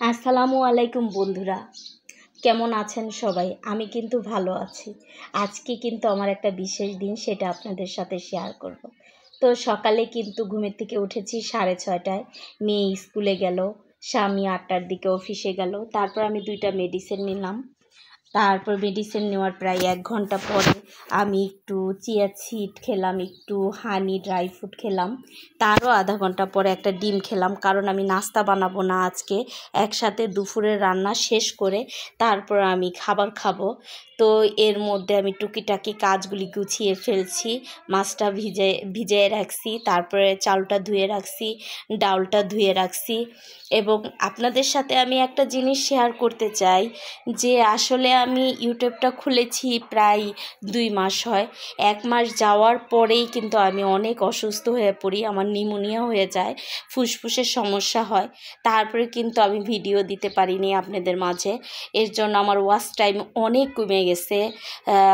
আসসালামু আলাইকুম বন্ধুরা। কেমন আছেন সবাই? আমি কিন্তু ভালো আছি। আজকে কিন্তু আমার একটা বিশেষ দিন, সেটা আপনাদের সাথে শেয়ার করব। তো সকালে কিন্তু ঘুমের থেকে উঠেছি সাড়ে ছয়টায়। মেয়ে স্কুলে গেল, স্বামী আটটার দিকে অফিসে গেল। তারপর আমি দুইটা মেডিসিন নিলাম। তারপর মেডিসিন নেওয়ার প্রায় এক ঘণ্টা পরে আমি একটু চিয়া সিড খেলাম, একটু হানি ড্রাই ফ্রুট খেলাম। তারও আধা ঘণ্টা পরে একটা ডিম খেলাম, কারণ আমি নাস্তা বানাবো না আজকে। একসাথে দুপুরের রান্না শেষ করে তারপর আমি খাবার খাব। তো এর মধ্যে আমি টুকিটাকি কাজগুলি গুছিয়ে ফেলছি, মাছটা ভিজে, ভিজিয়ে রাখছি, তারপরে চালটা ধুয়ে রাখছি, ডালটা ধুয়ে রাখছি। এবং আপনাদের সাথে আমি একটা জিনিস শেয়ার করতে চাই, যে আসলে আমি ইউটিউবটা খুলেছি প্রায় দুই মাস হয়। এক মাস যাওয়ার পরেই কিন্তু আমি অনেক অসুস্থ হয়ে পড়ি, আমার নিমোনিয়া হয়ে যায়, ফুসফুসের সমস্যা হয়। তারপরে কিন্তু আমি ভিডিও দিতে পারিনি আপনাদের মাঝে। এর জন্য আমার ওয়াচ টাইম অনেক কমে গেছে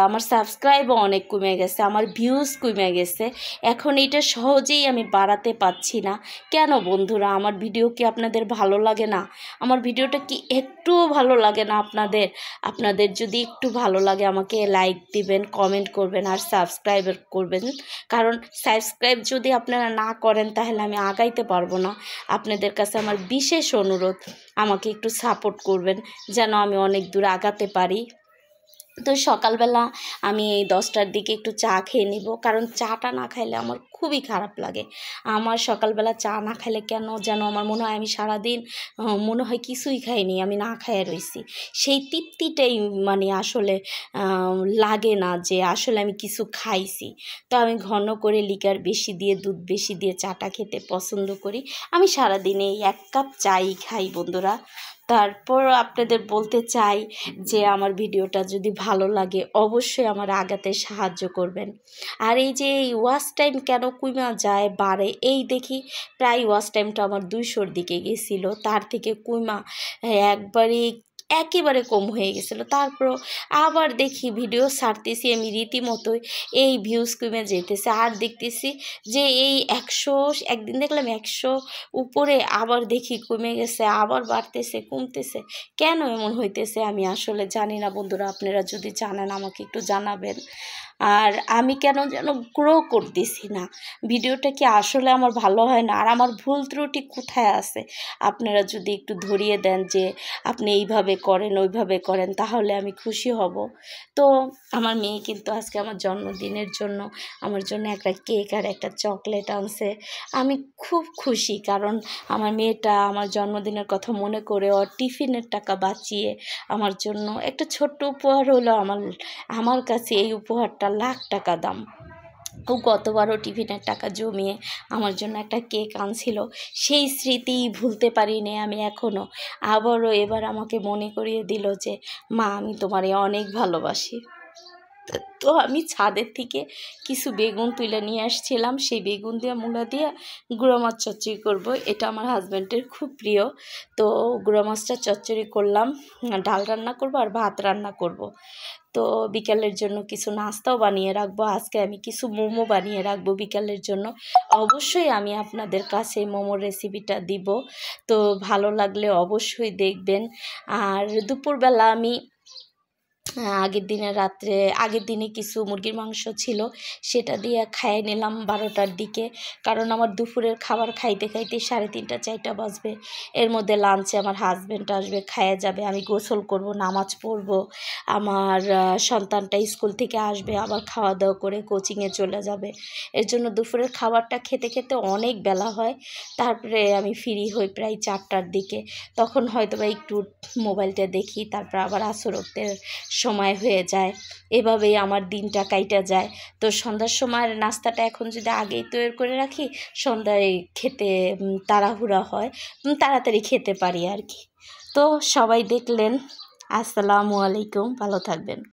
আমার সাবস্ক্রাইবও অনেক কমে গেছে, আমার ভিউজ কমে গেছে। এখন এটা সহজেই আমি বাড়াতে পাচ্ছি না। কেন বন্ধুরা, আমার ভিডিও কি আপনাদের ভালো লাগে না? আমার ভিডিওটা কি একটুও ভালো লাগে না আপনাদের? আপনাদের যদি একটু ভালো লাগে আমাকে লাইক দিবেন কমেন্ট করবেন আর সাবস্ক্রাইব করবেন। কারণ সাবস্ক্রাইব যদি আপনারা না করেন তাহলে আমি আগাইতে পারব না। আপনাদের কাছে আমার বিশেষ অনুরোধ, আমাকে একটু সাপোর্ট করবেন, যেন আমি অনেক দূর আগাতে পারি। তো সকালবেলা আমি এই দশটার দিকে একটু চা খেয়ে নিব। কারণ চাটা না খাইলে আমার খুবই খারাপ লাগে। আমার সকালবেলা চা না খাইলে কেন যেন আমার মনে হয় আমি সারাদিন মনে হয় কিছুই খাইনি, আমি না খাইয়ে রয়েছি সেই তৃপ্তিটাই মানে আসলে লাগে না যে আসলে আমি কিছু খাইছি। তো আমি ঘন করে লিকার বেশি দিয়ে, দুধ বেশি দিয়ে চাটা খেতে পছন্দ করি। আমি সারাদিনে এক কাপ চাই খাই, বন্ধুরা। তারপর আপনাদের বলতে চাই যে আমার ভিডিওটা যদি ভালো লাগে, অবশ্যই আমার আগাতে সাহায্য করবেন। আর এই যে এই ওয়াশ টাইম কেন কুইমা যায় বাড়ে, এই দেখি প্রায় ওয়াশ টাইমটা আমার দুইশোর দিকে গেছিল, তার থেকে কুইমা একবারে একেবারে কম হয়ে গেছিল। তারপর আবার দেখি ভিডিও ছাড়তেছি আমি রীতিমতোই। এই ভিউজ কমে যেতেছে। আর দেখতেছি যে এই একশো, একদিন দেখলাম একশো উপরে আবার দেখি কমে গেছে, আবার বাড়তেছে, কমতেছে। কেন এমন হইতেছে আমি আসলে জানি না বন্ধুরা, আপনারা যদি জানেন আমাকে একটু জানাবেন। আর আমি কেন যেন গ্রো করতেছি না। ভিডিওটা কি আসলে আমার ভালো হয় না? আর আমার ভুল ত্রুটি কোথায় আছে? আপনারা যদি একটু ধরিয়ে দেন যে আপনি এইভাবে করেন, ওইভাবে করেন, তাহলে আমি খুশি হব। তো আমার মেয়ে কিন্তু আজকে আমার জন্মদিনের জন্য, আমার জন্য একটা কেক আর একটা চকলেট আনছে। আমি খুব খুশি কারণ আমার মেয়েটা আমার জন্মদিনের কথা মনে করে ওর টিফিনের টাকা বাঁচিয়ে আমার জন্য একটা ছোট্ট উপহার হলো আমার আমার কাছে এই উপহারটা লাখ টাকা দাম। গতবারও টিফিনের টাকা জমিয়ে আমার জন্য একটা কেক আনছিল। সেই স্মৃতি ভুলতে পারিনি আমি এখনও আবারও এবার আমাকে মনে করিয়ে দিল যে, মা, আমি তোমারে অনেক ভালোবাসি। তো আমি ছাদের থেকে কিছু বেগুন তুলে নিয়ে আসছিলাম। সেই বেগুন দিয়ে মূলা দিয়ে গুঁড়ো মাছ চচ্চড়ি করব। এটা আমার হাজব্যান্ডের খুব প্রিয়। তো গুঁড়ো মাছটা চচ্চড়ি করলাম, ডাল রান্না করব আর ভাত রান্না করব। তো বিকালের জন্য কিছু নাস্তাও বানিয়ে রাখব। আজকে আমি কিছু মোমো বানিয়ে রাখব বিকালের জন্য। অবশ্যই আমি আপনাদের কাছে মোমোর রেসিপিটা দিব। তো ভালো লাগলে অবশ্যই দেখবেন। আর দুপুরবেলা আমি আগের দিনে রাত্রে, আগের দিনে কিছু মুরগির মাংস ছিল, সেটা দিয়ে খাইয়ে নিলাম বারোটার দিকে। কারণ আমার দুপুরের খাবার খাইতে খাইতে সাড়ে তিনটা, চারটা বাজবে। এর মধ্যে লাঞ্চে আমার হাজব্যান্ড আসবে, খাইয়ে যাবে, আমি গোসল করব, নামাজ পড়ব। আমার সন্তানটা স্কুল থেকে আসবে, আবার খাওয়া দাওয়া করে কোচিংয়ে চলে যাবে। এর জন্য দুপুরের খাবারটা খেতে খেতে অনেক বেলা হয়। তারপরে আমি ফ্রি হই প্রায় চারটার দিকে। তখন হয়তো বা একটু মোবাইলটা দেখি, তারপর আবার আসরতের সময় হয়ে যায়। এভাবেই আমার দিনটা কাইটা যায়। তো সন্ধ্যার সময় নাস্তাটা এখন যদি আগেই তৈরি করে রাখি, সন্ধ্যায় খেতে তাড়াহুড়া হয় তাড়াতাড়ি খেতে পারি আর কি। তো সবাই দেখলেন, আসসালামু আলাইকুম, ভালো থাকবেন।